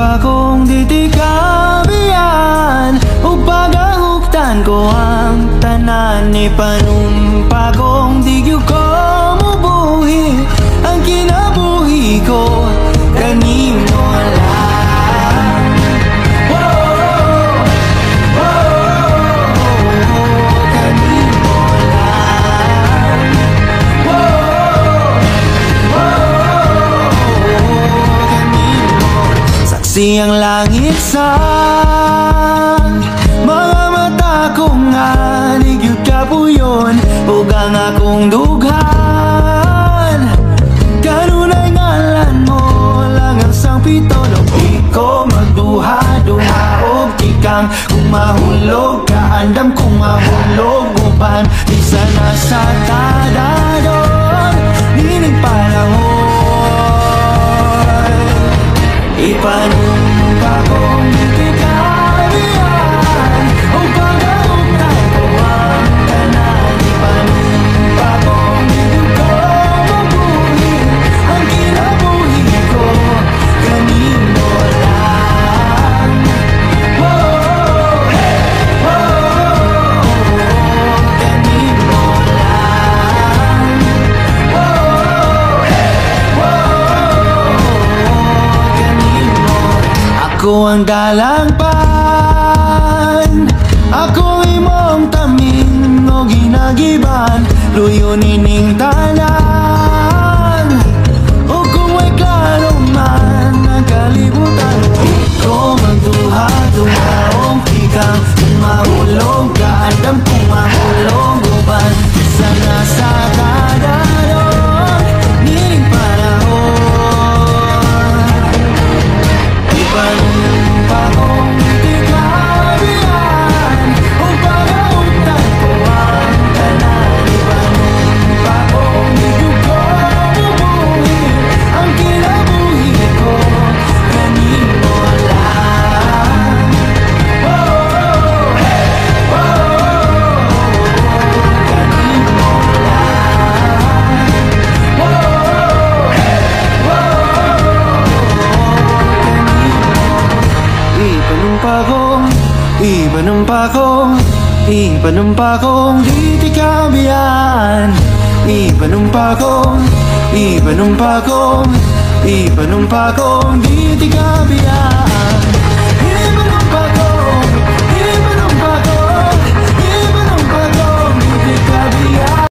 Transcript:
pa kung ditikabian Upag ang huktan ko ang tanan ni panumpa kung di ko mubuhi Ang kinamit Saksi ang langit sa mga mata ko nga Nigyud ka po yun. Huwag ang akong dughan. Kanunay ngalan mo Lang ang sang pito. Ko magduha-duha O kikang Kung mahulog ka Andam kung mahulog Upan Di sana sa tadadon Ako ang dalangpan Ako imong tamin o ginagiban. Luyo nining tanan. O kung may klaro man Ang kalibutan ko magduha-duha O kikang Kung Ipanumpa kong, ipanumpa kong Ipanumpa kong di di kabiyan. Ipanumpa kong, ipanumpa kong Ipanumpa kong di di kabiyan